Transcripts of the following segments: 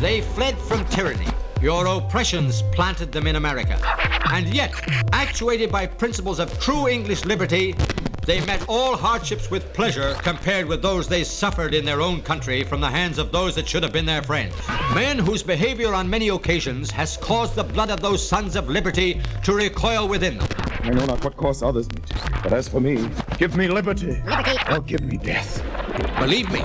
They fled from tyranny. Your oppressions planted them in America. And yet, actuated by principles of true English liberty, they met all hardships with pleasure compared with those they suffered in their own country from the hands of those that should have been their friends. Men whose behavior on many occasions has caused the blood of those sons of liberty to recoil within them. I know not what course others meet, but as for me, give me liberty, liberty. or give me death. Believe me,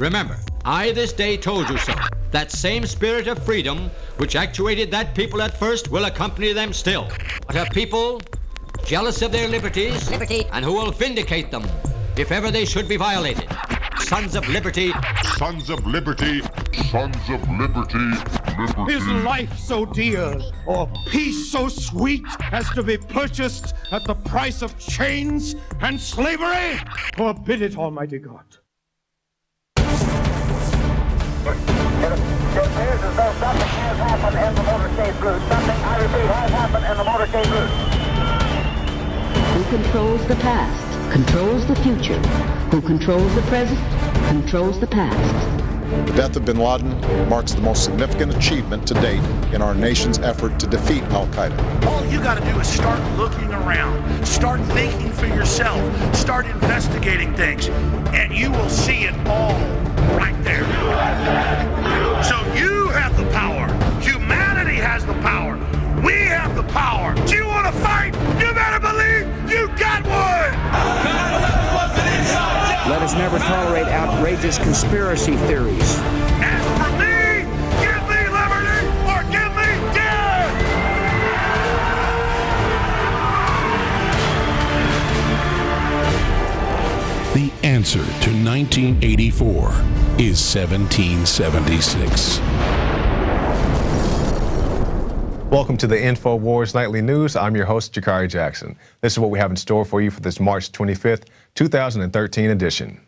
remember, I this day told you so. That same spirit of freedom which actuated that people at first will accompany them still. But a people jealous of their liberties, liberty. and who will vindicate them if ever they should be violated. Sons of liberty. Sons of liberty. Sons of liberty. liberty. Is life so dear, or peace so sweet, as to be purchased at the price of chains and slavery? Forbid it, Almighty God. It appears as though something has happened in the motorcade route. Something, I repeat, has happened in the motorcade route who controls the past, controls the future, who controls the present, controls the past. The death of bin Laden marks the most significant achievement to date in our nation's effort to defeat Al Qaeda. All you got to do is start looking around, start thinking for yourself, start investigating things, and you will see it all right there. So you have the power. Humanity has the power. We have the power. Do you want to fight? You better believe you got one. Let us never tolerate outrageous conspiracy theories. As for me, give me liberty or give me death. The answer to 1984 is 1776. Welcome to the InfoWars Nightly News. I'm your host, Jakari Jackson. This is what we have in store for you for this March 25th, 2013 edition.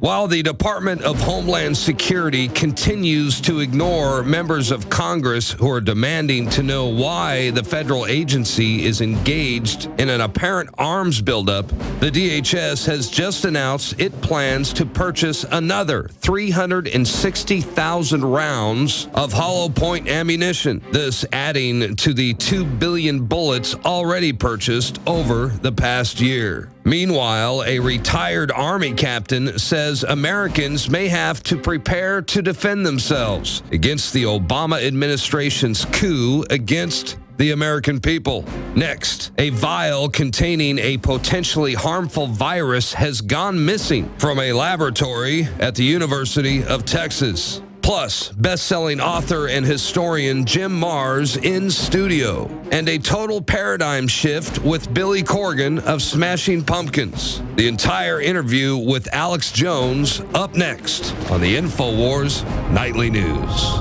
While the Department of Homeland Security continues to ignore members of Congress who are demanding to know why the federal agency is engaged in an apparent arms buildup, the DHS has just announced it plans to purchase another 360,000 rounds of hollow point ammunition, this adding to the 2 billion bullets already purchased over the past year. Meanwhile, a retired Army captain says Americans may have to prepare to defend themselves against the Obama administration's coup against the American people. Next, a vial containing a potentially harmful virus has gone missing from a laboratory at the University of Texas. Plus, best-selling author and historian Jim Marrs in studio, and a total paradigm shift with Billy Corgan of Smashing Pumpkins. The entire interview with Alex Jones up next on the InfoWars Nightly News.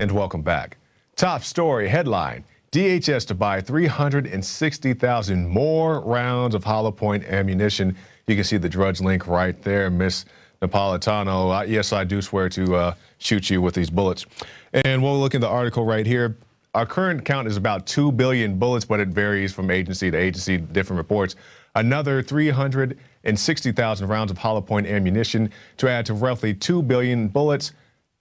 And welcome back. Top story headline. DHS to buy 360,000 more rounds of hollow point ammunition. You can see the Drudge link right there, Miss Napolitano. Uh, yes, I do swear to uh, shoot you with these bullets. And we'll look at the article right here. Our current count is about 2 billion bullets, but it varies from agency to agency, different reports. Another 360,000 rounds of hollow point ammunition to add to roughly 2 billion bullets.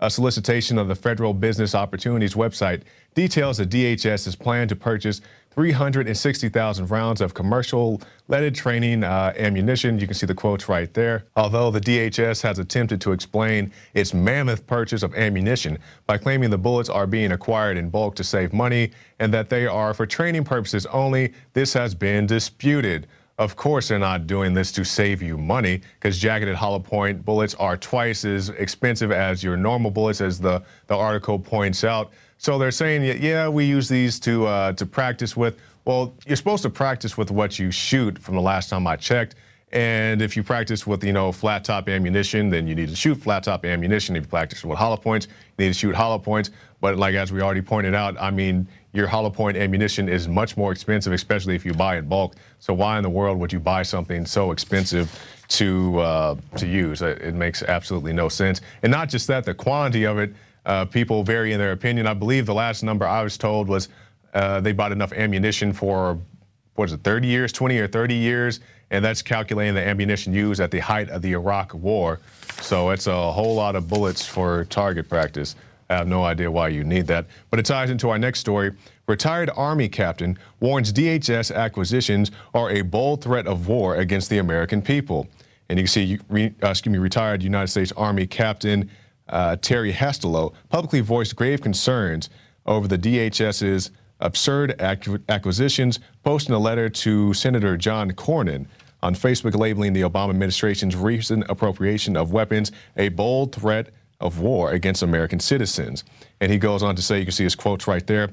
A solicitation of the Federal Business Opportunities website details that DHS is planned to purchase 360,000 rounds of commercial leaded training uh, ammunition. You can see the quotes right there. Although the DHS has attempted to explain its mammoth purchase of ammunition by claiming the bullets are being acquired in bulk to save money and that they are for training purposes only, this has been disputed. Of course, they're not doing this to save you money because jacketed hollow point bullets are twice as expensive as your normal bullets, as the, the article points out. So they're saying, yeah, we use these to uh, to practice with. Well, you're supposed to practice with what you shoot. From the last time I checked, and if you practice with you know flat top ammunition, then you need to shoot flat top ammunition. If you practice with hollow points, you need to shoot hollow points. But like as we already pointed out, I mean your hollow point ammunition is much more expensive, especially if you buy in bulk. So why in the world would you buy something so expensive to uh, to use? It makes absolutely no sense. And not just that, the quantity of it uh, people vary in their opinion. I believe the last number I was told was uh, they bought enough ammunition for what is it, 30 years, 20 or 30 years, and that's calculating the ammunition used at the height of the Iraq War. So it's a whole lot of bullets for target practice. I have no idea why you need that. But it ties into our next story. Retired Army captain warns DHS acquisitions are a bold threat of war against the American people. And you can see, uh, excuse me, retired United States Army Captain uh, Terry Hestilow publicly voiced grave concerns over the DHS's absurd acquisitions, posting a letter to Senator John Cornyn on Facebook labeling the Obama administration's recent appropriation of weapons a bold threat of war against American citizens. And he goes on to say, you can see his quotes right there.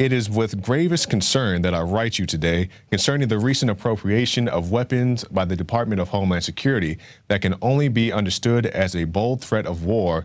It is with gravest concern that I write you today concerning the recent appropriation of weapons by the Department of Homeland Security that can only be understood as a bold threat of war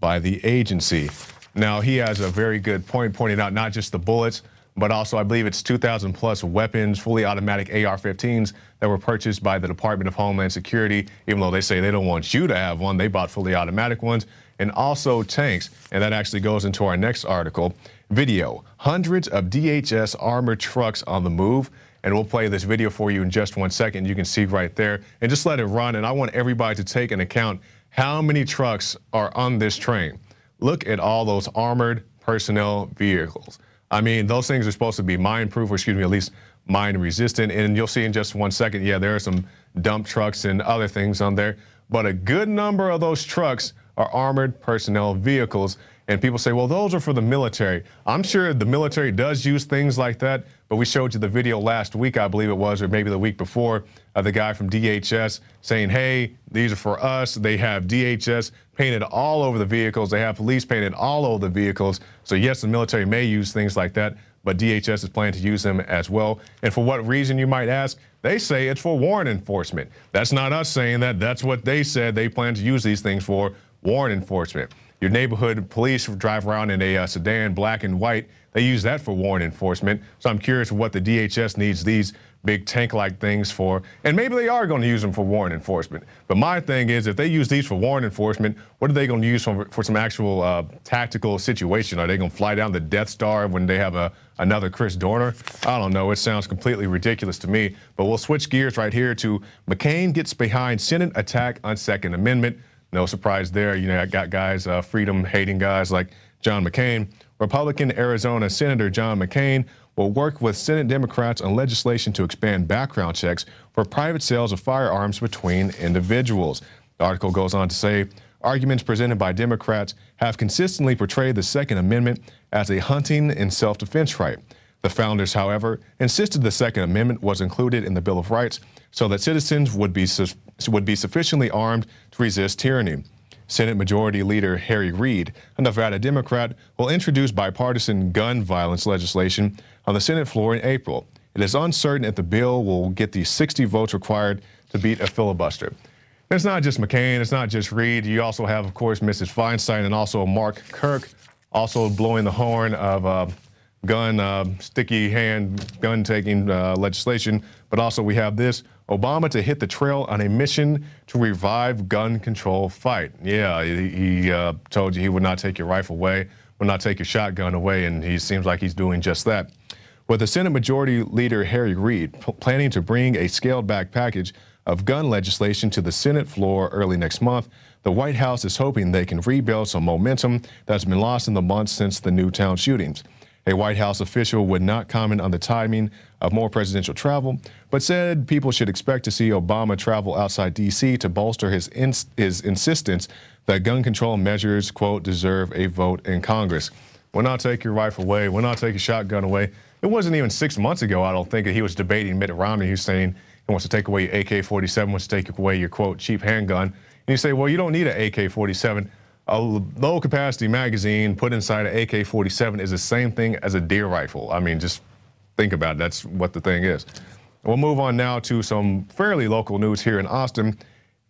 by the agency. Now, he has a very good point pointing out not just the bullets, but also I believe it's 2,000 plus weapons, fully automatic AR-15s that were purchased by the Department of Homeland Security, even though they say they don't want you to have one, they bought fully automatic ones, and also tanks. And that actually goes into our next article. Video, hundreds of DHS armored trucks on the move. And we'll play this video for you in just one second. You can see right there and just let it run. And I want everybody to take an account how many trucks are on this train. Look at all those armored personnel vehicles. I mean, those things are supposed to be mine proof, or excuse me, at least mine resistant. And you'll see in just one second, yeah, there are some dump trucks and other things on there. But a good number of those trucks are armored personnel vehicles. And people say, well, those are for the military. I'm sure the military does use things like that, but we showed you the video last week, I believe it was, or maybe the week before, of the guy from DHS saying, hey, these are for us. They have DHS painted all over the vehicles. They have police painted all over the vehicles. So, yes, the military may use things like that, but DHS is planning to use them as well. And for what reason, you might ask? They say it's for warrant enforcement. That's not us saying that. That's what they said they plan to use these things for warrant enforcement. Your neighborhood police drive around in a uh, sedan, black and white. They use that for warrant enforcement. So I'm curious what the DHS needs these big tank-like things for, and maybe they are going to use them for warrant enforcement. But my thing is, if they use these for warrant enforcement, what are they going to use for, for some actual uh, tactical situation? Are they going to fly down the Death Star when they have a, another Chris Dorner? I don't know. It sounds completely ridiculous to me. But we'll switch gears right here to McCain gets behind Senate attack on Second Amendment. No surprise there. You know, I got guys, uh, freedom hating guys like John McCain. Republican Arizona Senator John McCain will work with Senate Democrats on legislation to expand background checks for private sales of firearms between individuals. The article goes on to say arguments presented by Democrats have consistently portrayed the Second Amendment as a hunting and self defense right. The founders, however, insisted the Second Amendment was included in the Bill of Rights so that citizens would be, would be sufficiently armed to resist tyranny. Senate Majority Leader Harry Reid, a Nevada Democrat, will introduce bipartisan gun violence legislation on the Senate floor in April. It is uncertain if the bill will get the 60 votes required to beat a filibuster. It's not just McCain, it's not just Reid. You also have, of course, Mrs. Feinstein and also Mark Kirk also blowing the horn of uh, gun, uh, sticky hand gun taking uh, legislation. But also, we have this Obama to hit the trail on a mission to revive gun control fight. Yeah, he, uh, told you he would not take your rifle away, would not take your shotgun away, and he seems like he's doing just that. With the Senate Majority Leader Harry Reid planning to bring a scaled back package of gun legislation to the Senate floor early next month, the White House is hoping they can rebuild some momentum that's been lost in the months since the Newtown shootings. A White House official would not comment on the timing of more presidential travel, but said people should expect to see Obama travel outside D.C. to bolster his, ins his insistence that gun control measures, quote, deserve a vote in Congress. Will not take your rifle away, will not take your shotgun away. It wasn't even six months ago, I don't think, that he was debating Mitt Romney. Was saying he wants to take away your AK 47, wants to take away your, quote, cheap handgun. And you say, well, you don't need an AK 47 a low capacity magazine put inside an AK 47 is the same thing as a deer rifle. I mean, just think about it. That's what the thing is. We'll move on now to some fairly local news here in Austin.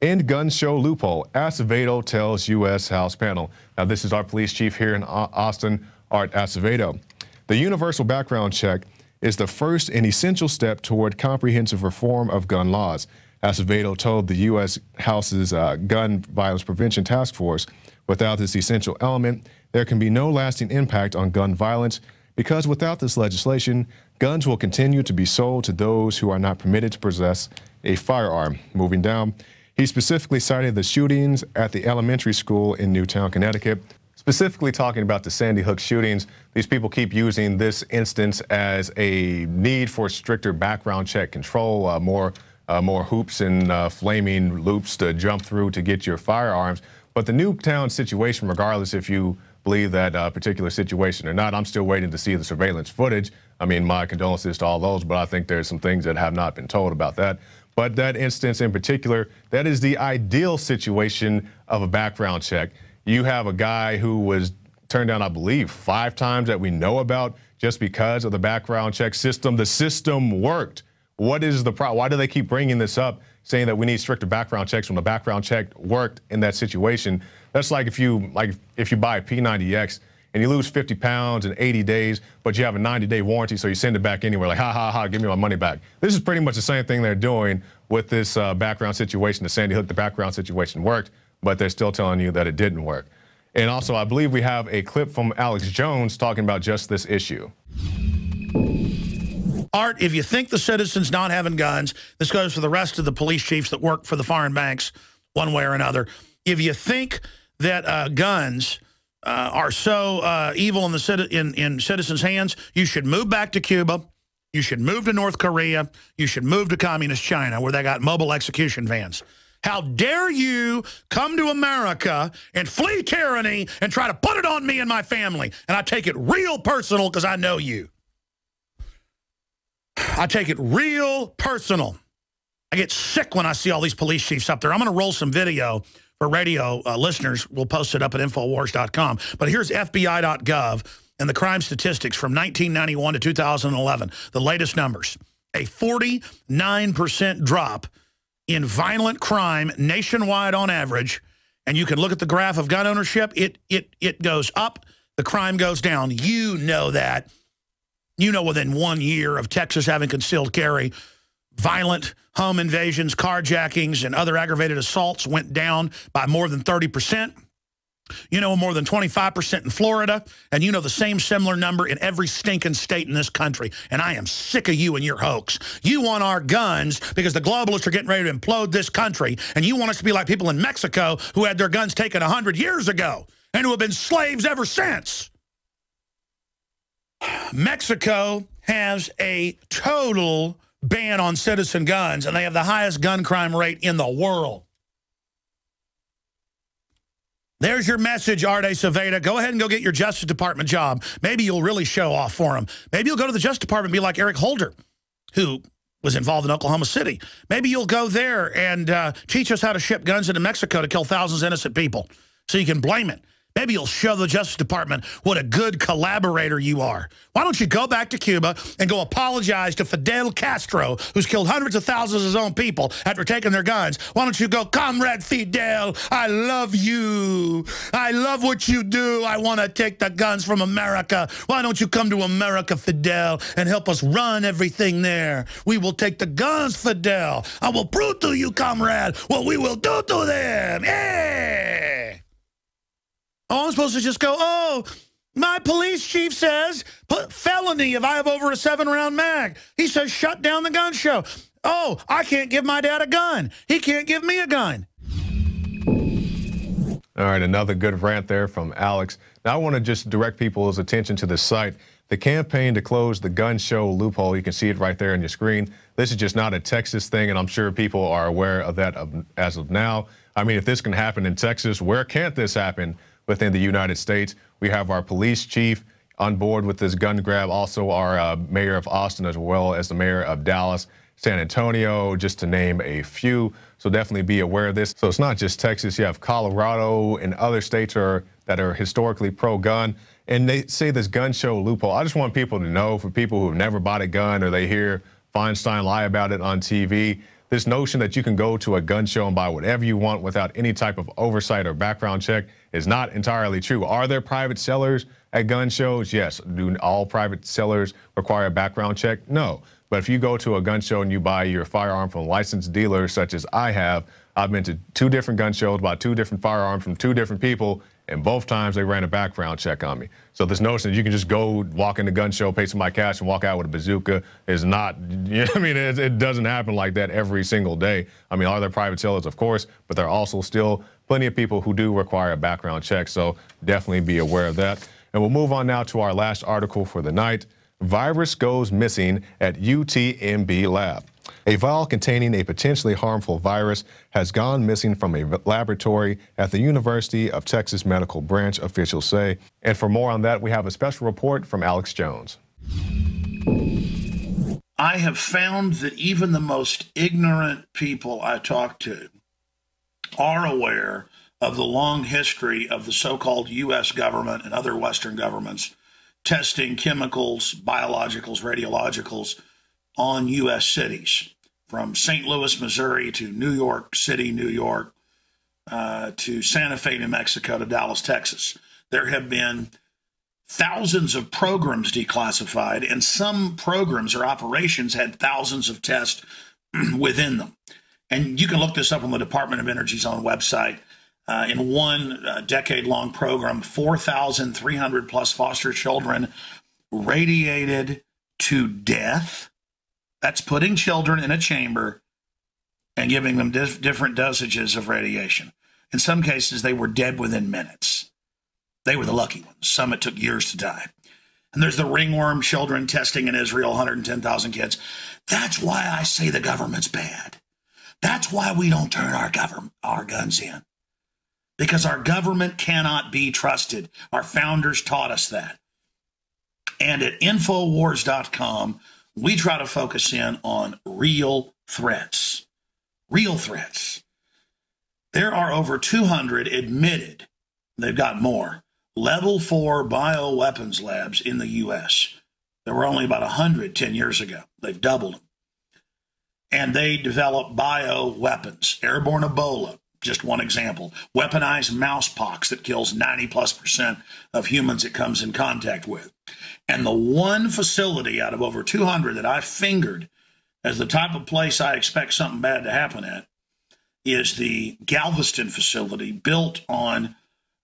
End gun show loophole. Acevedo tells U.S. House panel. Now, this is our police chief here in Austin, Art Acevedo. The universal background check is the first and essential step toward comprehensive reform of gun laws. Acevedo told the U.S. House's uh, Gun Violence Prevention Task Force Without this essential element, there can be no lasting impact on gun violence, because without this legislation, guns will continue to be sold to those who are not permitted to possess a firearm. Moving down, he specifically cited the shootings at the elementary school in Newtown, Connecticut, specifically talking about the Sandy Hook shootings. These people keep using this instance as a need for stricter background check control, uh, more uh, more hoops and uh, flaming loops to jump through to get your firearms. But the Newtown situation, regardless if you believe that uh, particular situation or not, I'm still waiting to see the surveillance footage. I mean, my condolences to all those, but I think there's some things that have not been told about that. But that instance in particular, that is the ideal situation of a background check. You have a guy who was turned down, I believe, five times that we know about just because of the background check system. The system worked. What is the problem? Why do they keep bringing this up, saying that we need stricter background checks when the background check worked in that situation? That's like if you like if you buy a P90X and you lose 50 pounds in 80 days, but you have a 90-day warranty, so you send it back anywhere. Like, ha ha ha, give me my money back. This is pretty much the same thing they're doing with this uh, background situation. The Sandy Hook, the background situation worked, but they're still telling you that it didn't work. And also, I believe we have a clip from Alex Jones talking about just this issue. Art, if you think the citizens not having guns, this goes for the rest of the police chiefs that work for the foreign banks one way or another. If you think that uh, guns uh, are so uh, evil in the in, in citizens' hands, you should move back to Cuba. You should move to North Korea. You should move to communist China where they got mobile execution vans. How dare you come to America and flee tyranny and try to put it on me and my family? And I take it real personal because I know you. I take it real personal. I get sick when I see all these police chiefs up there. I'm going to roll some video for radio uh, listeners. We'll post it up at Infowars.com. But here's FBI.gov and the crime statistics from 1991 to 2011, the latest numbers. A 49% drop in violent crime nationwide on average. And you can look at the graph of gun ownership. It, it, it goes up. The crime goes down. You know that you know, within one year of Texas having concealed carry, violent home invasions, carjackings, and other aggravated assaults went down by more than 30%. You know, more than 25% in Florida, and you know the same similar number in every stinking state in this country. And I am sick of you and your hoax. You want our guns because the globalists are getting ready to implode this country, and you want us to be like people in Mexico who had their guns taken 100 years ago and who have been slaves ever since. Mexico has a total ban on citizen guns, and they have the highest gun crime rate in the world. There's your message, Art Acevedo. Go ahead and go get your Justice Department job. Maybe you'll really show off for them. Maybe you'll go to the Justice Department and be like Eric Holder, who was involved in Oklahoma City. Maybe you'll go there and uh, teach us how to ship guns into Mexico to kill thousands of innocent people so you can blame it. Maybe you'll show the Justice Department what a good collaborator you are. Why don't you go back to Cuba and go apologize to Fidel Castro, who's killed hundreds of thousands of his own people after taking their guns? Why don't you go, Comrade Fidel, I love you. I love what you do. I want to take the guns from America. Why don't you come to America, Fidel, and help us run everything there? We will take the guns, Fidel. I will prove to you, comrade, what we will do to them. Yeah! Oh, I'm supposed to just go, oh, my police chief says felony if I have over a seven-round mag. He says shut down the gun show. Oh, I can't give my dad a gun. He can't give me a gun. All right, another good rant there from Alex. Now I want to just direct people's attention to the site. The campaign to close the gun show loophole, you can see it right there on your screen. This is just not a Texas thing, and I'm sure people are aware of that as of now. I mean, if this can happen in Texas, where can't this happen? Within the United States. We have our police chief on board with this gun grab, also our uh, mayor of Austin, as well as the mayor of Dallas, San Antonio, just to name a few. So definitely be aware of this. So it's not just Texas. You have Colorado and other states are, that are historically pro-gun. And they say this gun show loophole. I just want people to know, for people who've never bought a gun or they hear Feinstein lie about it on TV, this notion that you can go to a gun show and buy whatever you want without any type of oversight or background check is not entirely true. Are there private sellers at gun shows? Yes. Do all private sellers require a background check? No. But if you go to a gun show and you buy your firearm from a licensed dealer, such as I have, I've been to two different gun shows, bought two different firearms from two different people, And both times they ran a background check on me. So this notion that you can just go walk in the gun show, pay somebody cash, and walk out with a bazooka is not. You know, I mean, it, it doesn't happen like that every single day. I mean, are there private sellers, of course, but there are also still plenty of people who do require a background check. So definitely be aware of that. And we'll move on now to our last article for the night. Virus goes missing at UTMB lab. A vial containing a potentially harmful virus has gone missing from a laboratory at the University of Texas Medical Branch, officials say. And for more on that, we have a special report from Alex Jones. I have found that even the most ignorant people I talk to are aware of the long history of the so called U.S. government and other Western governments testing chemicals, biologicals, radiologicals on U.S. cities, from St. Louis, Missouri to New York City, New York, uh, to Santa Fe, New Mexico, to Dallas, Texas. There have been thousands of programs declassified, and some programs or operations had thousands of tests within them. And you can look this up on the Department of Energy's own website. Uh, in one uh, decade long program, 4,300 plus foster children radiated to death. That's putting children in a chamber and giving them dif- different dosages of radiation. In some cases, they were dead within minutes. They were the lucky ones. Some it took years to die. And there's the ringworm children testing in Israel, 110,000 kids. That's why I say the government's bad. That's why we don't turn our government our guns in because our government cannot be trusted. Our founders taught us that. And at Infowars.com, we try to focus in on real threats. Real threats. There are over 200 admitted, they've got more, level four bioweapons labs in the U.S. There were only about 100 10 years ago. They've doubled them. And they develop bioweapons, airborne Ebola, just one example. Weaponized mouse pox that kills 90 plus percent of humans it comes in contact with. And the one facility out of over 200 that I fingered as the type of place I expect something bad to happen at is the Galveston facility built on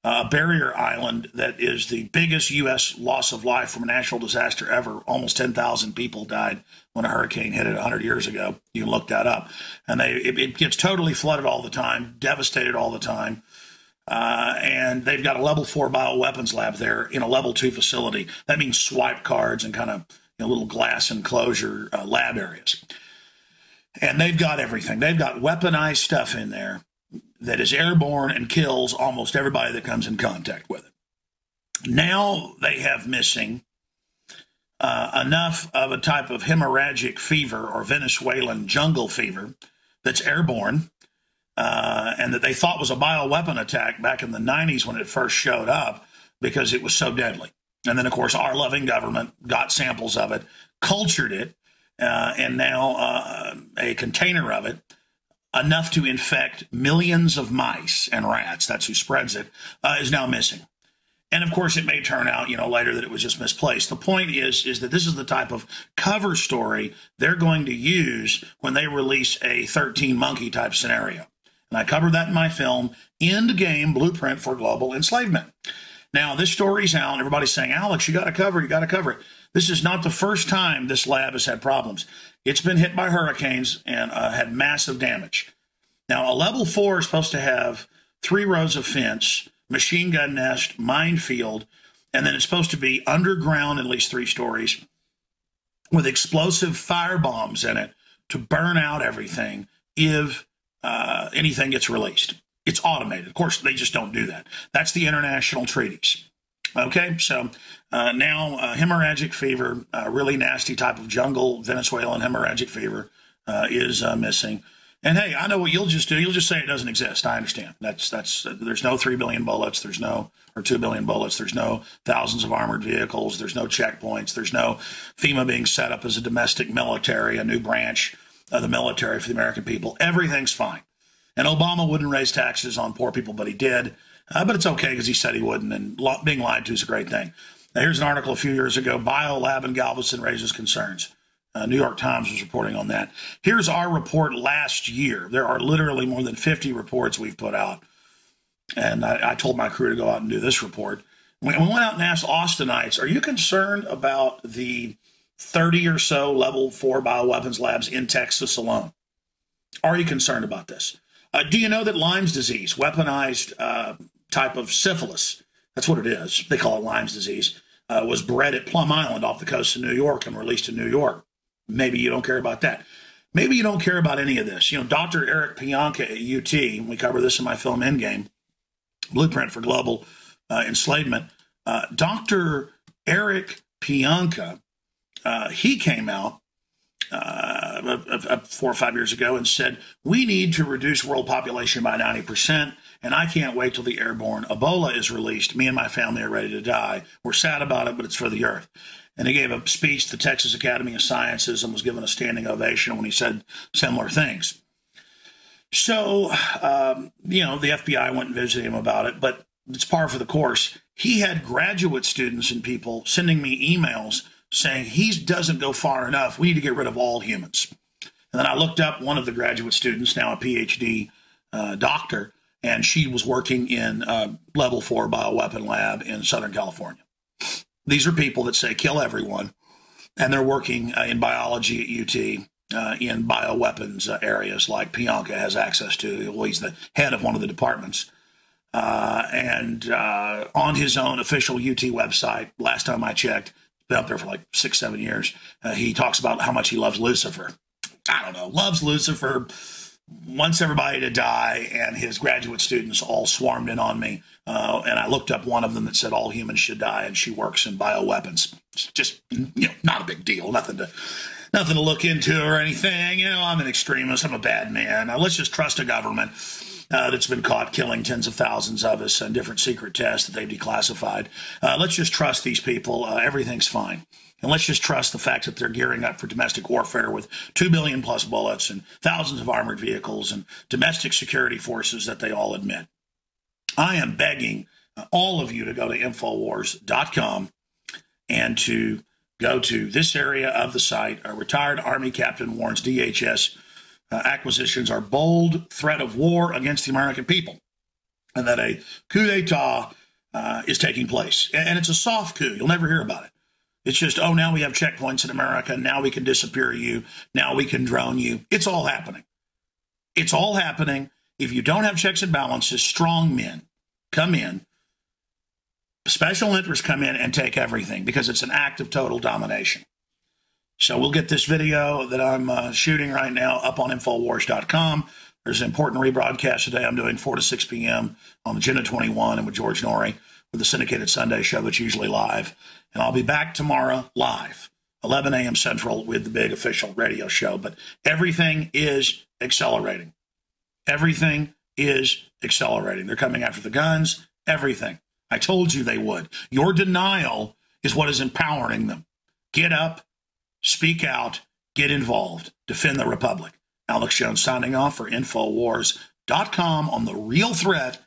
a barrier island that is the biggest U.S. loss of life from a natural disaster ever. Almost 10,000 people died when a hurricane hit it 100 years ago. You can look that up. And they it, it gets totally flooded all the time, devastated all the time. Uh, and they've got a level four bioweapons lab there in a level two facility. That means swipe cards and kind of you know, little glass enclosure uh, lab areas. And they've got everything. They've got weaponized stuff in there that is airborne and kills almost everybody that comes in contact with it. Now they have missing uh, enough of a type of hemorrhagic fever or Venezuelan jungle fever that's airborne uh, and that they thought was a bioweapon attack back in the 90s when it first showed up because it was so deadly. And then, of course, our loving government got samples of it, cultured it, uh, and now uh, a container of it enough to infect millions of mice and rats, that's who spreads it, uh, is now missing. And of course, it may turn out, you know, later that it was just misplaced. The point is, is that this is the type of cover story they're going to use when they release a 13 monkey type scenario. And I covered that in my film, End Game Blueprint for Global Enslavement. Now, this story's out. Everybody's saying, Alex, you got to cover it. You got to cover it. This is not the first time this lab has had problems. It's been hit by hurricanes and uh, had massive damage. Now, a level four is supposed to have three rows of fence, machine gun nest, minefield, and then it's supposed to be underground at least three stories with explosive fire bombs in it to burn out everything if uh, anything gets released. It's automated. Of course, they just don't do that. That's the international treaties. Okay, so uh, now uh, hemorrhagic fever, uh, really nasty type of jungle Venezuelan hemorrhagic fever, uh, is uh, missing. And hey, I know what you'll just do. You'll just say it doesn't exist. I understand. That's that's there's no three billion bullets. There's no or two billion bullets. There's no thousands of armored vehicles. There's no checkpoints. There's no FEMA being set up as a domestic military, a new branch of the military for the American people. Everything's fine. And Obama wouldn't raise taxes on poor people, but he did. Uh, but it's okay because he said he wouldn't, and being lied to is a great thing. Now, here's an article a few years ago Biolab in Galveston raises concerns. Uh, New York Times was reporting on that. Here's our report last year. There are literally more than 50 reports we've put out. and I, I told my crew to go out and do this report. We, we went out and asked Austinites, "Are you concerned about the 30 or so level four bioweapons labs in Texas alone? Are you concerned about this? Uh, do you know that Lyme's disease, weaponized uh, type of syphilis, that's what it is. They call it Lyme's disease, uh, was bred at Plum Island off the coast of New York and released in New York. Maybe you don't care about that. Maybe you don't care about any of this. You know, Dr. Eric Pianka at UT, we cover this in my film Endgame, Blueprint for Global uh, Enslavement. Uh, Dr. Eric Pianka, uh, he came out uh, four or five years ago and said, we need to reduce world population by 90%. And I can't wait till the airborne Ebola is released. Me and my family are ready to die. We're sad about it, but it's for the earth. And he gave a speech to the Texas Academy of Sciences and was given a standing ovation when he said similar things. So, um, you know, the FBI went and visited him about it, but it's par for the course. He had graduate students and people sending me emails saying he doesn't go far enough. We need to get rid of all humans. And then I looked up one of the graduate students, now a PhD uh, doctor, and she was working in a level four bioweapon lab in Southern California. These are people that say kill everyone, and they're working uh, in biology at UT. Uh, in bioweapons uh, areas like Pianka has access to. Well, he's the head of one of the departments. Uh, and uh, on his own official UT website, last time I checked, been up there for like six, seven years, uh, he talks about how much he loves Lucifer. I don't know, loves Lucifer, wants everybody to die, and his graduate students all swarmed in on me. Uh, and I looked up one of them that said all humans should die, and she works in bioweapons. It's just, you know, not a big deal, nothing to. Nothing to look into or anything. You know, I'm an extremist. I'm a bad man. Now, let's just trust a government uh, that's been caught killing tens of thousands of us and different secret tests that they've declassified. Uh, let's just trust these people. Uh, everything's fine. And let's just trust the fact that they're gearing up for domestic warfare with 2 billion plus bullets and thousands of armored vehicles and domestic security forces that they all admit. I am begging uh, all of you to go to Infowars.com and to go to this area of the site. A retired Army captain warns DHS uh, acquisitions are bold threat of war against the American people and that a coup d'etat uh, is taking place. And it's a soft coup. You'll never hear about it. It's just, oh, now we have checkpoints in America. Now we can disappear you. Now we can drone you. It's all happening. It's all happening. If you don't have checks and balances, strong men come in, special interests come in and take everything because it's an act of total domination. So we'll get this video that I'm uh, shooting right now up on Infowars.com. There's an important rebroadcast today. I'm doing 4 to 6 p.m. on Agenda 21 and with George Noory with the syndicated Sunday show that's usually live. And I'll be back tomorrow live, 11 a.m. Central, with the big official radio show. But everything is accelerating. Everything is accelerating. They're coming after the guns, everything. I told you they would. Your denial is what is empowering them. Get up, speak out, get involved, defend the Republic. Alex Jones signing off for Infowars.com on the real threat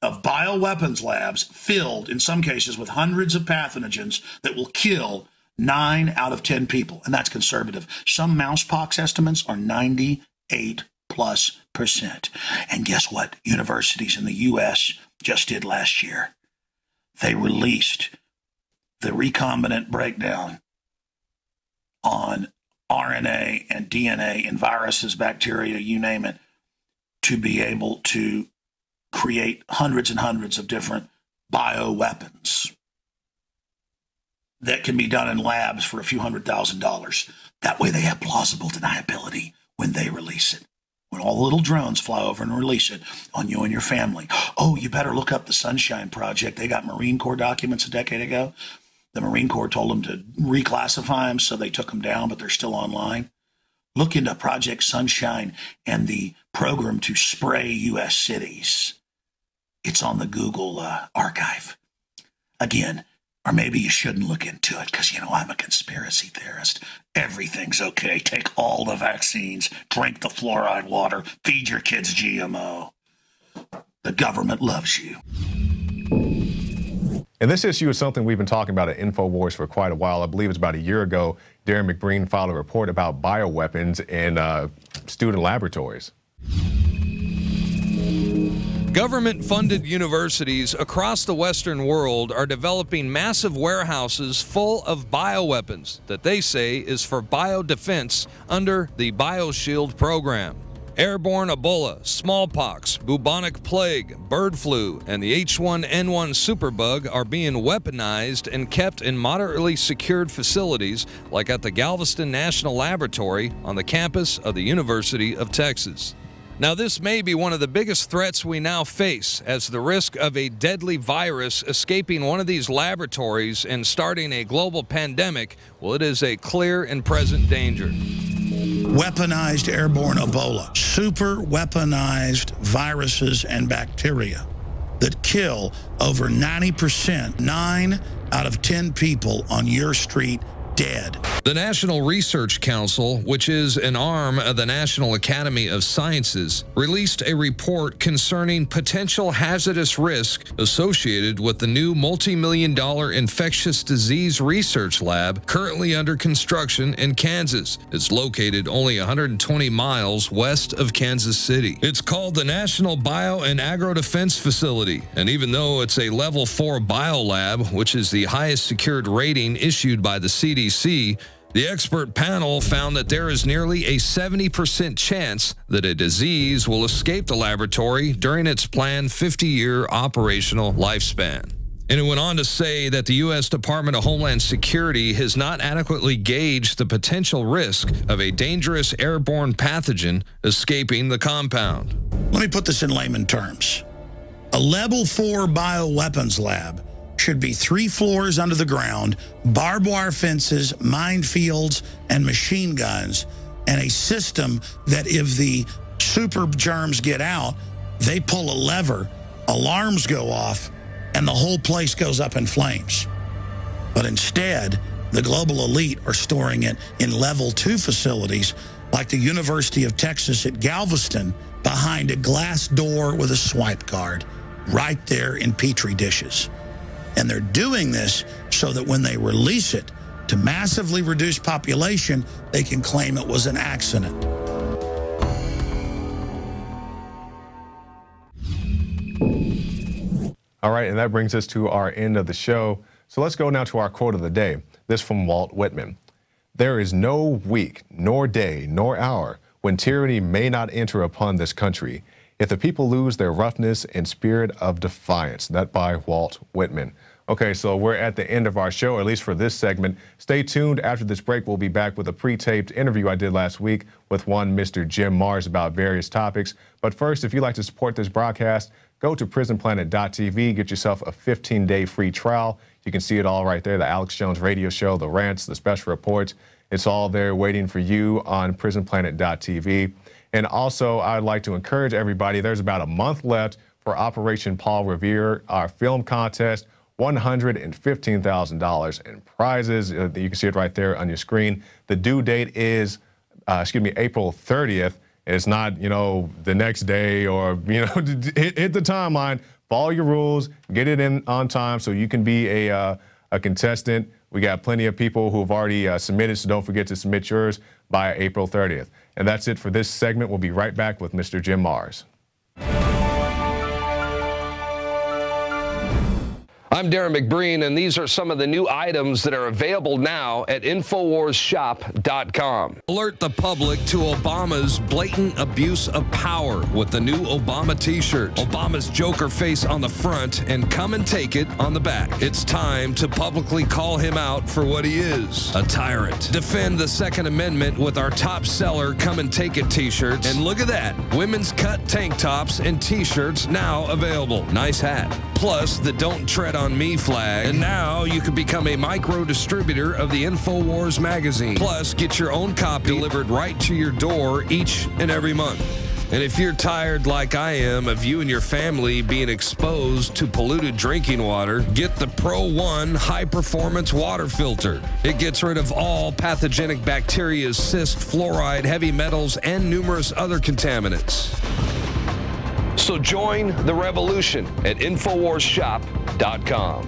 of bioweapons labs filled, in some cases, with hundreds of pathogens that will kill nine out of 10 people. And that's conservative. Some mousepox estimates are 98 plus percent. And guess what? Universities in the U.S. just did last year. They released the recombinant breakdown on RNA and DNA in viruses, bacteria, you name it, to be able to create hundreds and hundreds of different bioweapons that can be done in labs for a few hundred thousand dollars. That way they have plausible deniability when they release it. When all the little drones fly over and release it on you and your family. Oh, you better look up the Sunshine Project. They got Marine Corps documents a decade ago. The Marine Corps told them to reclassify them, so they took them down, but they're still online. Look into Project Sunshine and the program to spray U.S. cities. It's on the Google uh, archive. Again, or maybe you shouldn't look into it because, you know, I'm a conspiracy theorist. Everything's okay. Take all the vaccines, drink the fluoride water, feed your kids GMO. The government loves you. And this issue is something we've been talking about at InfoWars for quite a while. I believe it's about a year ago. Darrin McBreen filed a report about bioweapons in uh, student laboratories. Government funded universities across the Western world are developing massive warehouses full of bioweapons that they say is for biodefense under the BioShield program. Airborne Ebola, smallpox, bubonic plague, bird flu, and the H1N1 superbug are being weaponized and kept in moderately secured facilities like at the Galveston National Laboratory on the campus of the University of Texas. Now, this may be one of the biggest threats we now face, as the risk of a deadly virus escaping one of these laboratories and starting a global pandemic, well, it is a clear and present danger. Weaponized airborne Ebola, super weaponized viruses and bacteria that kill over 90%, 9 out of 10 people on your street dead. The National Research Council, which is an arm of the National Academy of Sciences, released a report concerning potential hazardous risk associated with the new multi-million dollar infectious disease research lab currently under construction in Kansas. It's located only 120 miles west of Kansas City. It's called the National Bio and Agro Defense Facility, and even though it's a level 4 biolab, which is the highest secured rating issued by the CDC, The expert panel found that there is nearly a 70% chance that a disease will escape the laboratory during its planned 50 year operational lifespan. And it went on to say that the U.S. Department of Homeland Security has not adequately gauged the potential risk of a dangerous airborne pathogen escaping the compound. Let me put this in layman terms. A level 4 bioweapons lab should be three floors under the ground, barbed wire fences, minefields, and machine guns, and a system that if the super germs get out, they pull a lever, alarms go off, and the whole place goes up in flames. But instead, the global elite are storing it in level two facilities like the University of Texas at Galveston behind a glass door with a swipe guard right there in Petri dishes. And they're doing this so that when they release it to massively reduce population, they can claim it was an accident. All right, and that brings us to our end of the show. So let's go now to our quote of the day. This from Walt Whitman. There is no week, nor day, nor hour when tyranny may not enter upon this country if the people lose their roughness and spirit of defiance. That by Walt Whitman. Okay, so we're at the end of our show, at least for this segment. Stay tuned. After this break, we'll be back with a pre-taped interview I did last week with one Mr. Jim Marrs about various topics. But first, if you'd like to support this broadcast, go to prisonplanet.tv, get yourself a 15-day free trial. You can see it all right there, the Alex Jones radio show, the rants, the special reports. It's all there waiting for you on prisonplanet.tv. And also, I'd like to encourage everybody, there's about a month left for Operation Paul Revere, our film contest. $115,000 in prizes. Uh, you can see it right there on your screen. The due date is, uh, excuse me, April 30th. It's not, you know, the next day or, you know, hit, hit, the timeline, follow your rules, get it in on time so you can be a, uh, a contestant. We got plenty of people who have already uh, submitted, so don't forget to submit yours by April 30th. And that's it for this segment. We'll be right back with Mr. Jim Marrs. I'm Darrin McBreen, and these are some of the new items that are available now at InfoWarsShop.com. Alert the public to Obama's blatant abuse of power with the new Obama t shirt. Obama's Joker face on the front and come and take it on the back. It's time to publicly call him out for what he is a tyrant. Defend the Second Amendment with our top seller Come and Take It t shirts. And look at that women's cut tank tops and t shirts now available. Nice hat. Plus, the Don't Tread on Me flag. And now you can become a micro distributor of the InfoWars magazine. Plus, get your own copy delivered right to your door each and every month. And if you're tired like I am of you and your family being exposed to polluted drinking water, get the Pro One high performance water filter. It gets rid of all pathogenic bacteria, cyst, fluoride, heavy metals, and numerous other contaminants. So join the revolution at InfoWarsShop.com.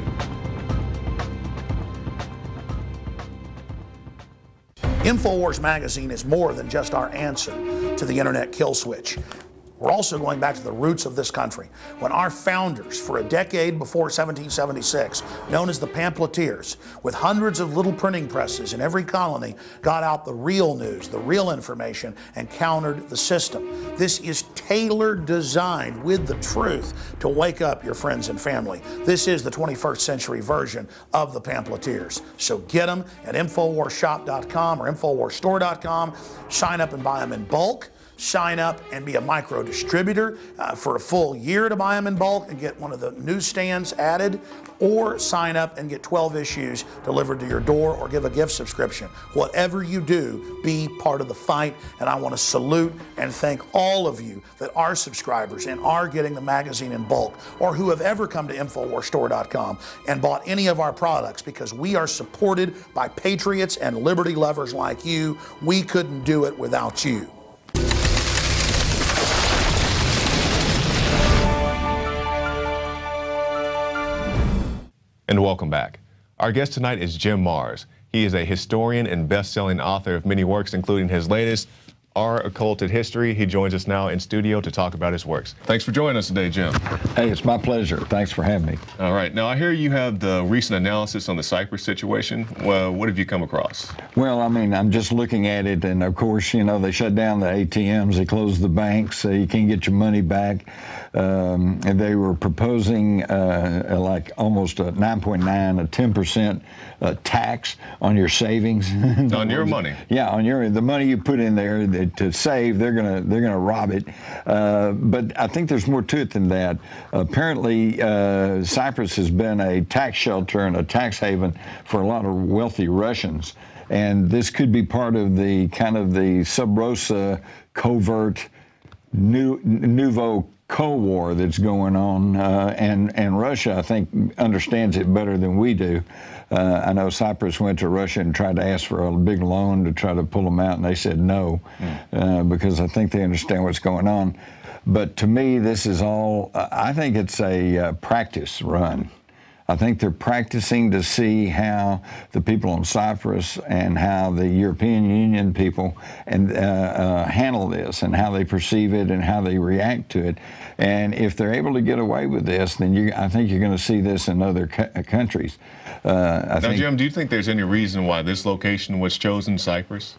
InfoWars magazine is more than just our answer to the internet kill switch. We're also going back to the roots of this country. When our founders, for a decade before 1776, known as the Pamphleteers, with hundreds of little printing presses in every colony, got out the real news, the real information, and countered the system. This is tailor designed with the truth to wake up your friends and family. This is the 21st century version of the Pamphleteers. So get them at InfoWarsShop.com or InfoWarsStore.com. Sign up and buy them in bulk sign up and be a micro distributor uh, for a full year to buy them in bulk and get one of the newsstands added, or sign up and get 12 issues delivered to your door or give a gift subscription. Whatever you do, be part of the fight. And I want to salute and thank all of you that are subscribers and are getting the magazine in bulk or who have ever come to InfoWarsStore.com and bought any of our products because we are supported by patriots and liberty lovers like you. We couldn't do it without you. And welcome back. Our guest tonight is Jim Marrs. He is a historian and best-selling author of many works, including his latest, Our Occulted History. He joins us now in studio to talk about his works. Thanks for joining us today, Jim. Hey, it's my pleasure. Thanks for having me. All right. Now, I hear you have the recent analysis on the Cyprus situation. Well, what have you come across? Well, I mean, I'm just looking at it, and of course, you know, they shut down the ATMs, they closed the banks, so you can't get your money back. Um, and they were proposing uh, like almost a 9.9, a 10 percent uh, tax on your savings. on your money. Yeah, on your the money you put in there to save. They're gonna they're gonna rob it. Uh, but I think there's more to it than that. Apparently, uh, Cyprus has been a tax shelter and a tax haven for a lot of wealthy Russians. And this could be part of the kind of the sub rosa covert new nouveau Cold War that's going on, uh, and and Russia, I think, understands it better than we do. Uh, I know Cyprus went to Russia and tried to ask for a big loan to try to pull them out, and they said no, mm. uh, because I think they understand what's going on. But to me, this is all. I think it's a uh, practice run. I think they're practicing to see how the people in Cyprus and how the European Union people and uh, uh, handle this and how they perceive it and how they react to it. And if they're able to get away with this, then you, I think you're going to see this in other uh, countries. Uh, now, think, Jim, do you think there's any reason why this location was chosen, Cyprus?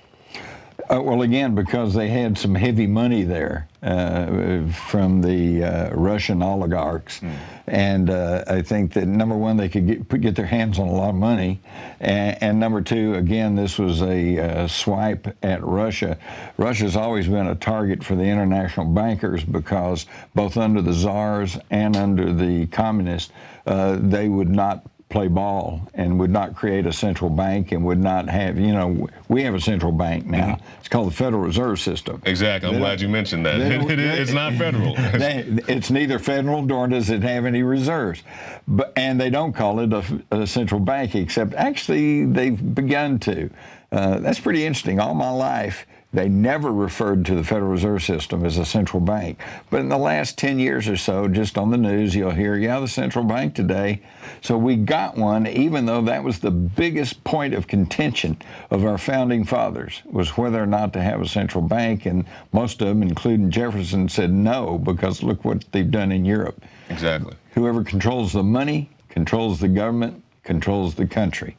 Uh, well, again, because they had some heavy money there uh, from the uh, Russian oligarchs, mm. and uh, I think that number one, they could get, get their hands on a lot of money, and, and number two, again, this was a uh, swipe at Russia. Russia's always been a target for the international bankers because both under the czars and under the communists, uh, they would not play ball and would not create a central bank and would not have, you know, we have a central bank now. Mm-hmm. It's called the Federal Reserve System. Exactly. I'm they glad you mentioned that. It, it's not federal. they, it's neither federal nor does it have any reserves. But, and they don't call it a, a central bank, except actually they've begun to. Uh, that's pretty interesting. All my life, they never referred to the Federal Reserve System as a central bank. But in the last 10 years or so, just on the news, you'll hear, yeah, the central bank today. So we got one, even though that was the biggest point of contention of our founding fathers, was whether or not to have a central bank. And most of them, including Jefferson, said no, because look what they've done in Europe. Exactly. Whoever controls the money, controls the government, controls the country.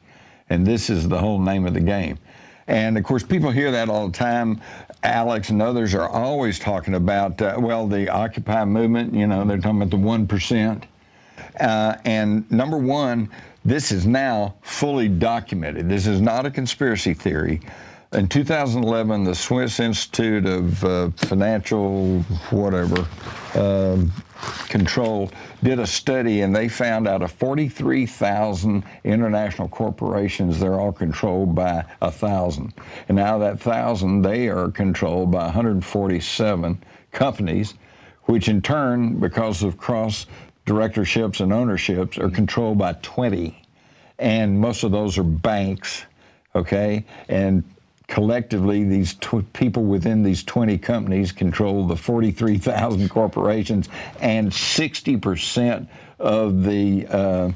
And this is the whole name of the game. And of course, people hear that all the time. Alex and others are always talking about, uh, well, the Occupy movement, you know, they're talking about the 1%. Uh, and number one, this is now fully documented. This is not a conspiracy theory. In 2011, the Swiss Institute of uh, Financial, whatever, um, control did a study and they found out of 43,000 international corporations, they're all controlled by a thousand. And now that thousand, they are controlled by 147 companies, which in turn, because of cross directorships and ownerships, are controlled by 20. And most of those are banks, okay? And collectively, these tw- people within these 20 companies control the 43,000 corporations and 60% of the uh,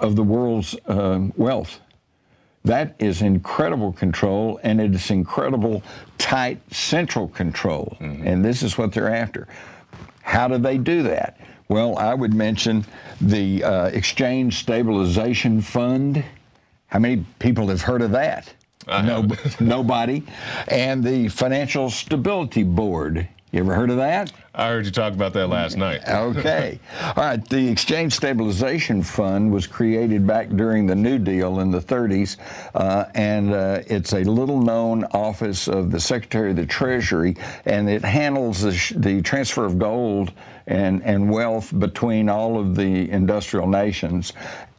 of the world's uh, wealth. That is incredible control, and it is incredible tight central control. And this is what they're after. How do they do that? Well, I would mention the uh, Exchange Stabilization Fund. How many people have heard of that? No, nobody. And the Financial Stability Board. You ever heard of that? I heard you talk about that last night. Okay. All right. The Exchange Stabilization Fund was created back during the New Deal in the 30s, uh, and uh, it's a little known office of the Secretary of the Treasury, and it handles the, sh- the transfer of gold and, and wealth between all of the industrial nations.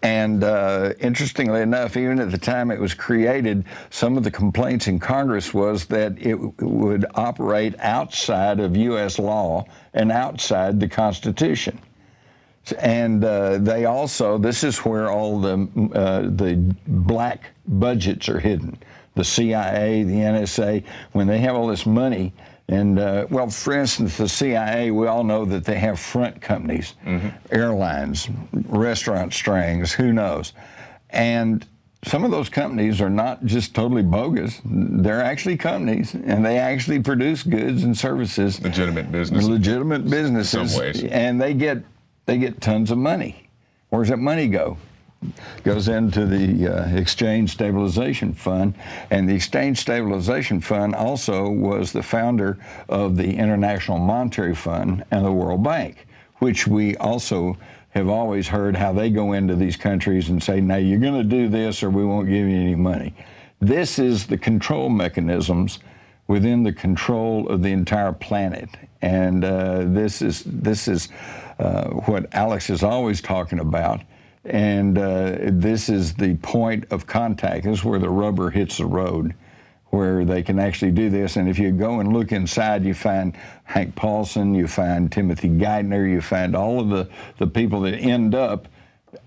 And uh, interestingly enough, even at the time it was created, some of the complaints in Congress was that it would operate outside of U.S. law and outside the Constitution. And uh, they also, this is where all the uh, the black budgets are hidden. The CIA, the NSA, when they have all this money, and uh, well, for instance, the CIA, we all know that they have front companies, airlines, restaurant strings, who knows, and some of those companies are not just totally bogus. They're actually companies, and they actually produce goods and services. Legitimate business. Legitimate businesses. some ways. And they get they get tons of money. Where's that money go? Goes into the uh, Exchange Stabilization Fund, and the Exchange Stabilization Fund also was the founder of the International Monetary Fund and the World Bank, which we also have always heard how they go into these countries and say, now you're going to do this or we won't give you any money. This is the control mechanisms within the control of the entire planet. And uh, this is, this is uh, what Alex is always talking about. And uh, this is the point of contact. This is where the rubber hits the road, where they can actually do this. And if you go and look inside, you find Hank Paulson, you find Timothy Geithner, you find all of the, the people that end up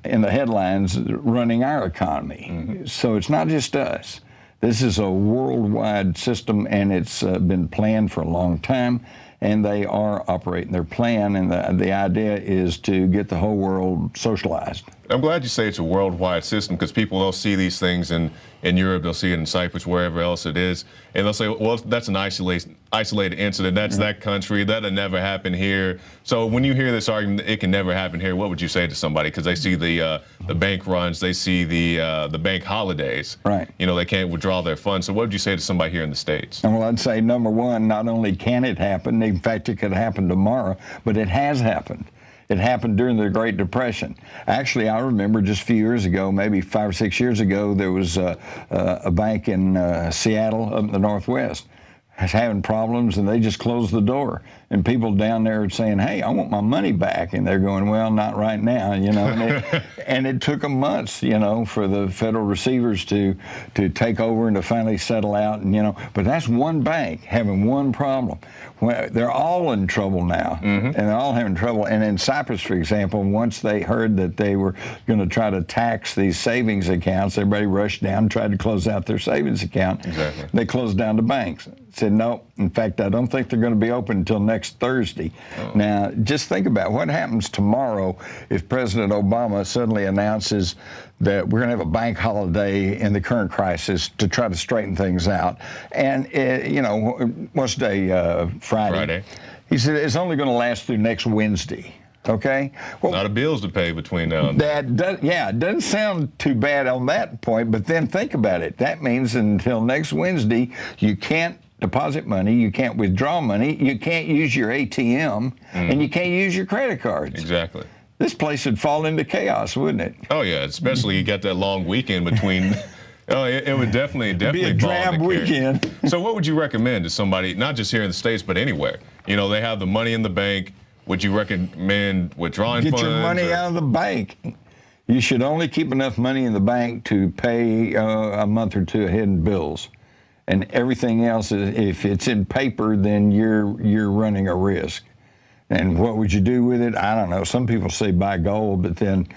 in the headlines running our economy. So it's not just us. This is a worldwide system, and it's uh, been planned for a long time. And they are operating their plan, and the, the idea is to get the whole world socialized. I'm glad you say it's a worldwide system because people don't see these things in, in Europe, they'll see it in Cyprus, wherever else it is, and they'll say, well, that's an isolated, isolated incident. That's that country. That'll never happen here. So when you hear this argument, it can never happen here, what would you say to somebody? Because they see the uh, the bank runs, they see the uh, the bank holidays. Right. You know, they can't withdraw their funds. So what would you say to somebody here in the States? Well, I'd say number one, not only can it happen, in fact, it could happen tomorrow, but it has happened. It happened during the Great Depression. Actually, I remember just a few years ago, maybe five or six years ago, there was a, a, bank in uh, Seattle, up in the Northwest, having problems, and they just closed the door. And people down there are saying, "Hey, I want my money back," and they're going, "Well, not right now," you know. And it, and it took them months, you know, for the federal receivers to to take over and to finally settle out, and you know. But that's one bank having one problem. Well, they're all in trouble now, mm-hmm. and they're all having trouble. And in Cyprus, for example, once they heard that they were going to try to tax these savings accounts, everybody rushed down, tried to close out their savings account. Exactly. They closed down the banks. Said no. In fact, I don't think they're going to be open until next Thursday. Now, just think about what happens tomorrow if President Obama suddenly announces that we're going to have a bank holiday in the current crisis to try to straighten things out. And uh, you know, what's day? Uh, Friday. Friday. He said it's only going to last through next Wednesday. Okay. Well, A lot of bills to pay between now and that does, yeah, it doesn't sound too bad on that point, but then think about it. That means until next Wednesday, you can't deposit money, you can't withdraw money, you can't use your ATM, and you can't use your credit cards. Exactly. This place would fall into chaos, wouldn't it? Oh yeah, especially you got that long weekend between. Oh, it, it would definitely, It'd be a drab weekend. so, what would you recommend to somebody, not just here in the states, but anywhere? You know, they have the money in the bank. Would you recommend withdrawing Get funds? your money or- out of the bank. You should only keep enough money in the bank to pay uh, a month or two ahead in bills. And everything else, is, if it's in paper, then you're you're running a risk. And what would you do with it? I don't know. Some people say buy gold, but then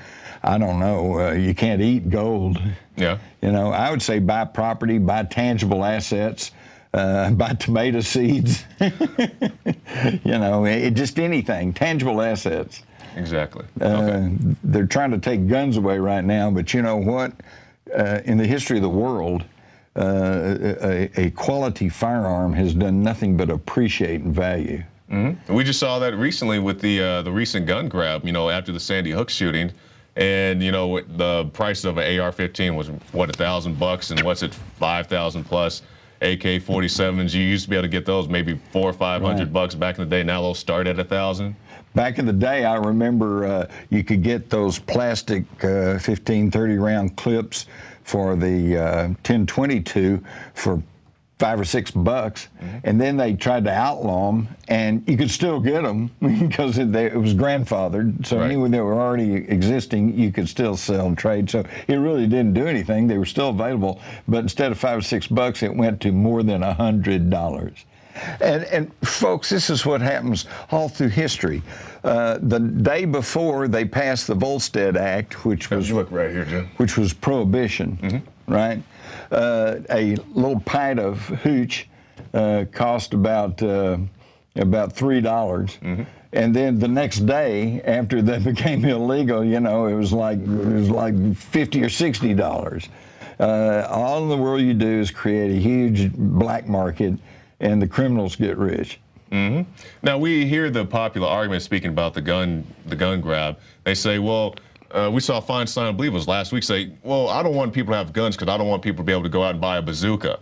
I don't know. Uh, you can't eat gold. Yeah. You know, I would say buy property, buy tangible assets, uh, buy tomato seeds. you know, it, just anything, tangible assets. Exactly. Uh, They're trying to take guns away right now, but you know what? uh, in the history of the world, a, a, quality firearm has done nothing but appreciate in value. Mm-hmm. We just saw that recently with the uh, the recent gun grab. You know, after the Sandy Hook shooting, and you know the price of an AR-15 was what a thousand bucks, and what's it, five thousand plus. AK-47s, you used to be able to get those maybe four or five hundred right. bucks back in the day. Now they'll start at a thousand. Back in the day, I remember uh, you could get those plastic uh, 15, 30 round clips for the uh, 1022 for five or six bucks, mm-hmm. and then they tried to outlaw them, and you could still get them because it, they, it was grandfathered. So right. anyone that were already existing, you could still sell and trade. So it really didn't do anything. They were still available, but instead of five or six bucks, it went to more than a hundred dollars. And, and folks, this is what happens all through history. Uh, the day before they passed the Volstead Act, which was look right here, Jim. which was prohibition, mm-hmm. right? Uh, a little pint of hooch uh, cost about uh, about three dollars. Mm-hmm. And then the next day, after that became illegal, you know, it was like it was like fifty or sixty dollars. Uh, all in the world you do is create a huge black market and the criminals get rich. Mm-hmm. Now we hear the popular argument speaking about the gun, the gun grab. They say, well, uh, we saw Feinstein, I believe it was last week, say, well, I don't want people to have guns because I don't want people to be able to go out and buy a bazooka.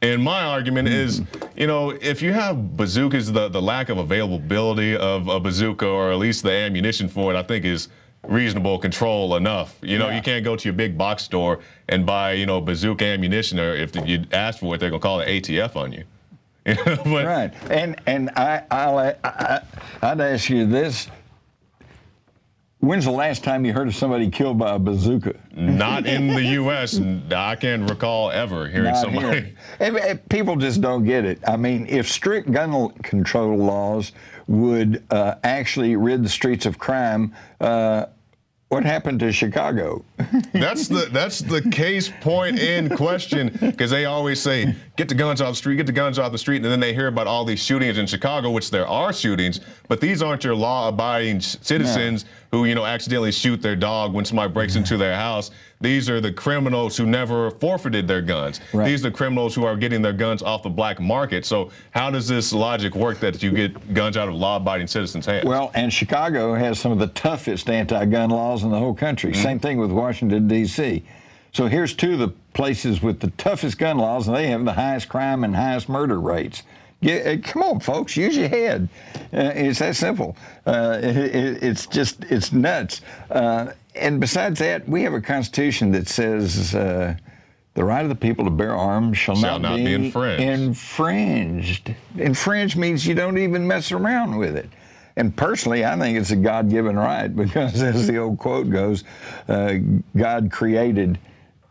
And my argument mm-hmm. is, you know, if you have bazookas, the, the lack of availability of a bazooka or at least the ammunition for it, I think is reasonable control enough. You know, yeah. you can't go to your big box store and buy, you know, bazooka ammunition, or if you ask for it, they're gonna call it ATF on you. but, right, and and I, I'll, I, I'd ask you this: When's the last time you heard of somebody killed by a bazooka? Not in the U.S. I can't recall ever hearing Not somebody. Here. People just don't get it. I mean, if strict gun control laws would uh, actually rid the streets of crime, uh, what happened to Chicago? that's the that's the case point in question because they always say get the guns off the street, get the guns off the street, and then they hear about all these shootings in Chicago, which there are shootings, but these aren't your law-abiding citizens no. who you know accidentally shoot their dog when somebody breaks into their house. These are the criminals who never forfeited their guns. Right. These are the criminals who are getting their guns off the black market. So how does this logic work that you get guns out of law-abiding citizens' hands? Well, and Chicago has some of the toughest anti-gun laws in the whole country. Mm-hmm. Same thing with Washington D.C. So here's two of the places with the toughest gun laws, and they have the highest crime and highest murder rates. Get, uh, come on, folks, use your head. Uh, it's that simple. Uh, it, it, it's just, it's nuts. Uh, and besides that, we have a constitution that says uh, the right of the people to bear arms shall, shall not, not, be, infringed. infringed. Infringed means you don't even mess around with it. And personally, I think it's a God given right because, as the old quote goes, uh, God created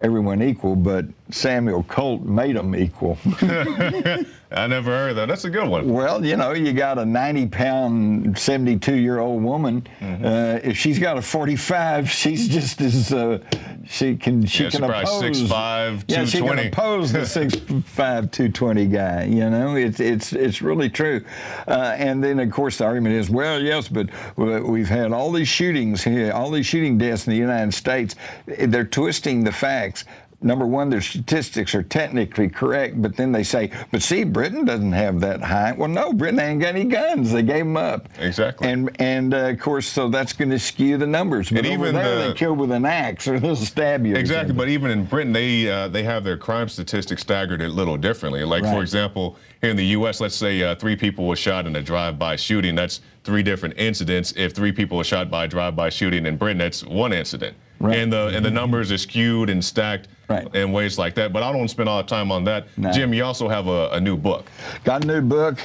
everyone equal, but Samuel Colt made them equal. I never heard that. That's a good one. Well, you know, you got a 90 pound, 72 year old woman. Mm-hmm. Uh, if she's got a 45, she's just as uh, she can she yeah, can oppose. Six five, yeah, she can oppose the six five two twenty guy. You know, it's it's it's really true. Uh, and then of course the argument is, well, yes, but we've had all these shootings here, all these shooting deaths in the United States. They're twisting the facts number one, their statistics are technically correct, but then they say, but see, Britain doesn't have that high. Well, no, Britain ain't got any guns. They gave them up. Exactly. And and uh, of course, so that's going to skew the numbers. But and over there, the, they kill with an axe or they'll stab you. Exactly. But even in Britain, they uh, they have their crime statistics staggered a little differently. Like right. for example, here in the U.S., let's say uh, three people were shot in a drive-by shooting. That's three different incidents. If three people were shot by a drive-by shooting in Britain, that's one incident. Right. And the and the numbers are skewed and stacked right. in ways like that. But I don't want to spend all the time on that. No. Jim, you also have a, a new book. Got a new book.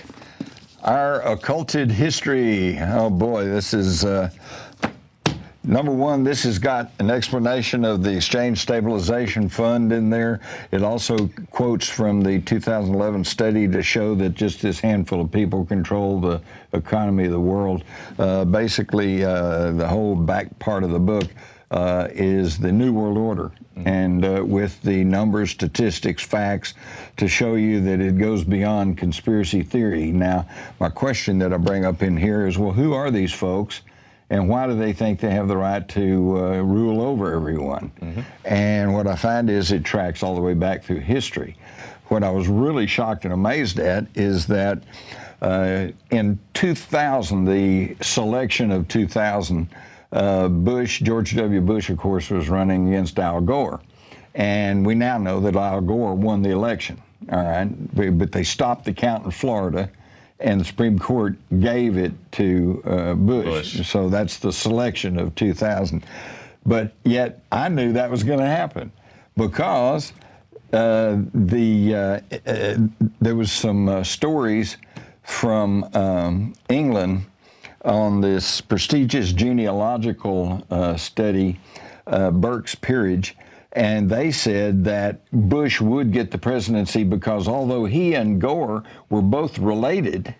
Our occulted history. Oh boy, this is uh, Number one, this has got an explanation of the Exchange Stabilization Fund in there. It also quotes from the 2011 study to show that just this handful of people control the economy of the world. Uh, basically, uh, the whole back part of the book uh, is the New World Order, mm-hmm. and uh, with the numbers, statistics, facts to show you that it goes beyond conspiracy theory. Now, my question that I bring up in here is well, who are these folks? And why do they think they have the right to uh, rule over everyone? And what I find is it tracks all the way back through history. What I was really shocked and amazed at is that uh, in 2000, the selection of 2000, uh, Bush, George W. Bush, of course, was running against Al Gore. And we now know that Al Gore won the election, all right? But they stopped the count in Florida, and the Supreme Court gave it to uh, Bush. So that's the selection of 2000. But yet I knew that was going to happen because uh, the uh, uh, there was some uh, stories from um, England on this prestigious genealogical uh, study, uh, Burke's Peerage, and they said that Bush would get the presidency because although he and Gore were both related,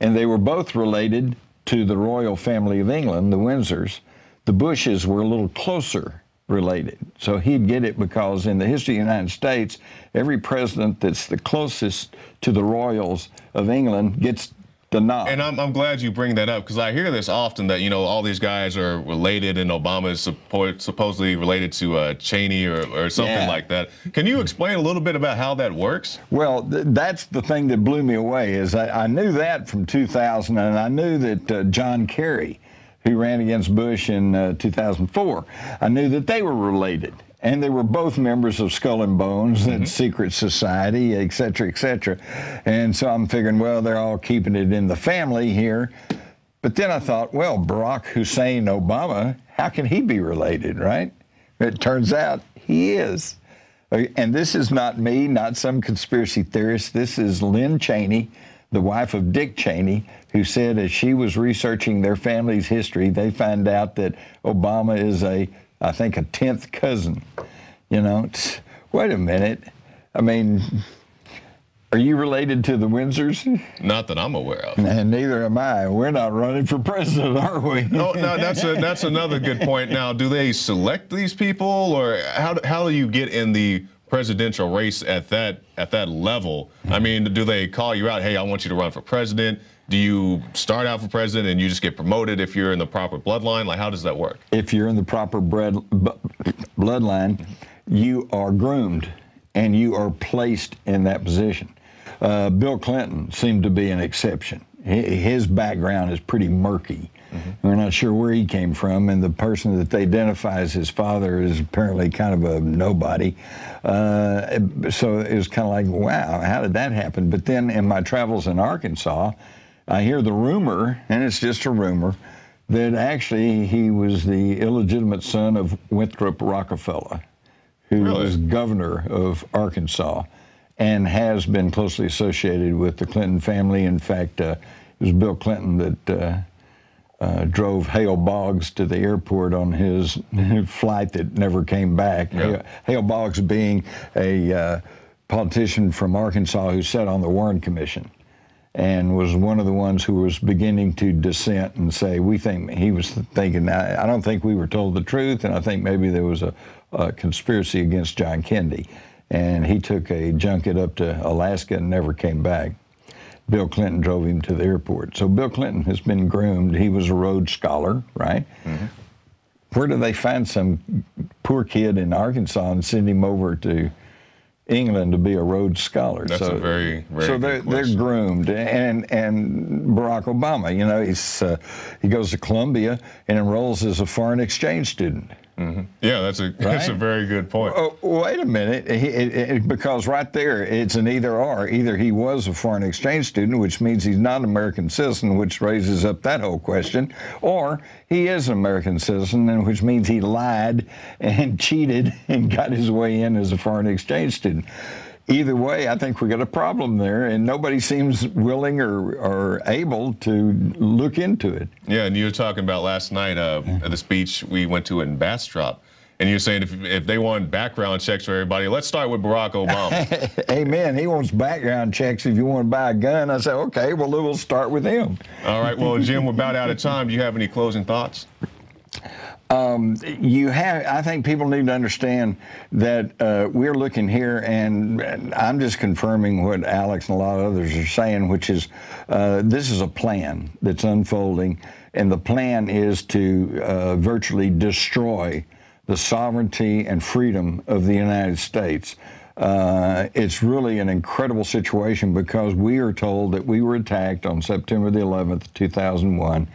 and they were both related to the royal family of England, the Windsors, the Bushes were a little closer related. So he'd get it because in the history of the United States, every president that's the closest to the royals of England gets the nod. And I'm, I'm glad you bring that up because I hear this often that, you know, all these guys are related and Obama is suppo- supposedly related to uh, Cheney or, or something Yeah. like that. Can you explain a little bit about how that works? Well, th- that's the thing that blew me away is I, I knew that from 2000, and I knew that uh, John Kerry, who ran against Bush in uh, 2004, I knew that they were related. And they were both members of Skull and Bones and Secret Society, et cetera, et cetera. And so I'm figuring, well, they're all keeping it in the family here. But then I thought, well, Barack Hussein Obama, how can he be related, right? It turns out he is. Uh, And this is not me, not some conspiracy theorist. This is Lynn Cheney, the wife of Dick Cheney, who said as she was researching their family's history, they found out that Obama is a, I think, a 10th cousin. You know, wait a minute. I mean, are you related to the Windsors? Not that I'm aware of. And neither am I. We're not running for president, are we? No, no, that's a, that's another good point. Now, do they select these people, or how, how do you get in the presidential race at that at that level? I mean, do they call you out? Hey, I want you to run for president. Do you start out for president and you just get promoted if you're in the proper bloodline? Like, how does that work? if you're in the proper bread, bloodline, you are groomed and you are placed in that position. Uh, Bill Clinton seemed to be an exception. His background is pretty murky. We're not sure where he came from, and the person that they identify as his father is apparently kind of a nobody. Uh, so it was kind of like, wow, how did that happen? But then in my travels in Arkansas, I hear the rumor, and it's just a rumor, that actually he was the illegitimate son of Winthrop Rockefeller, who was governor of Arkansas and has been closely associated with the Clinton family. In fact, uh, it was Bill Clinton that uh, uh, drove Hale Boggs to the airport on his flight that never came back. Hale, Hale Boggs being a uh, politician from Arkansas who sat on the Warren Commission and was one of the ones who was beginning to dissent and say, we think he was thinking, I, I don't think we were told the truth, and I think maybe there was a, a conspiracy against John Kennedy. And he took a junket up to Alaska and never came back. Bill Clinton drove him to the airport. So Bill Clinton has been groomed. He was a Rhodes Scholar, right? Where do they find some poor kid in Arkansas and send him over to England to be a Rhodes Scholar? That's a very, very so they're, they're groomed. And and Barack Obama, you know, he's uh, he goes to Columbia and enrolls as a foreign exchange student. Mm-hmm. Yeah, that's a that's a very good point. Oh, wait a minute, he, it, it- because right there it's an either or. Either he was a foreign exchange student, which means he's not an American citizen, which raises up that whole question, or he is an American citizen, and which means he lied and cheated and got his way in as a foreign exchange student. Either way, I think we got a problem there, and nobody seems willing or, or able to look into it. Yeah, and you were talking about last night uh, at the speech we went to in Bastrop, and you're saying if, if they want background checks for everybody, let's start with Barack Obama. Amen. He wants background checks if you want to buy a gun. I say, okay, well, we'll start with him. All right, well, Jim, we're about out of time. Do you have any closing thoughts? Um, you have. I think people need to understand that uh, we're looking here, and, I'm just confirming what Alex and a lot of others are saying, which is uh, this is a plan that's unfolding, and the plan is to uh, virtually destroy the sovereignty and freedom of the United States. Uh, it's really an incredible situation because we are told that we were attacked on September the 11th, 2001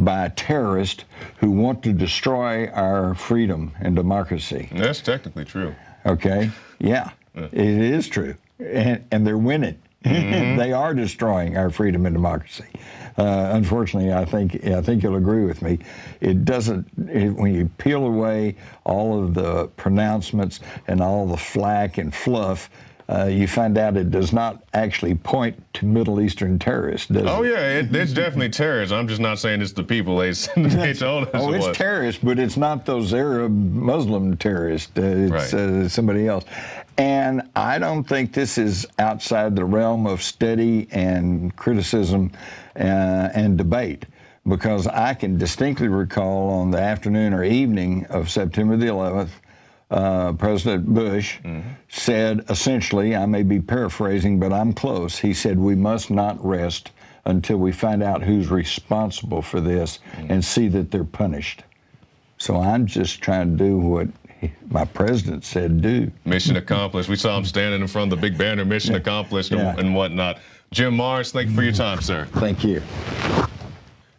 by a terrorist who want to destroy our freedom and democracy. That's technically true. Okay? Yeah, it is true. And, and they're winning. Mhm. they are destroying our freedom and democracy. Uh, unfortunately, I think I think you'll agree with me. It doesn't. It, when you peel away all of the pronouncements and all the flack and fluff, uh, you find out it does not actually point to Middle Eastern terrorists. Does Oh it? yeah, it, it's definitely terrorists. I'm just not saying it's the people they, they told us Oh, it it's terrorists, but it's not those Arab Muslim terrorists. Uh, it's Right. uh, somebody else. And I don't think this is outside the realm of study and criticism uh, and debate. Because I can distinctly recall on the afternoon or evening of September the 11th, uh, President Bush said essentially, I may be paraphrasing, but I'm close. He said, We must not rest until we find out who's responsible for this and see that they're punished. So I'm just trying to do what my president said do. Mission accomplished. We saw him standing in front of the big banner, mission accomplished, and, and whatnot. Jim Marrs, thank you for your time, sir. Thank you.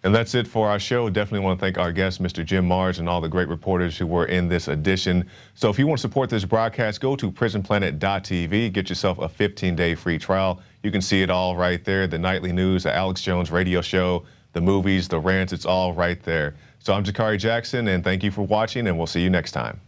And that's it for our show. Definitely want to thank our guest, Mr. Jim Marrs, and all the great reporters who were in this edition. So if you want to support this broadcast, go to prisonplanet.tv, get yourself a 15-day free trial. You can see it all right there, the nightly news, the Alex Jones radio show, the movies, the rants, it's all right there. So I'm Jakari Jackson, and thank you for watching, and we'll see you next time.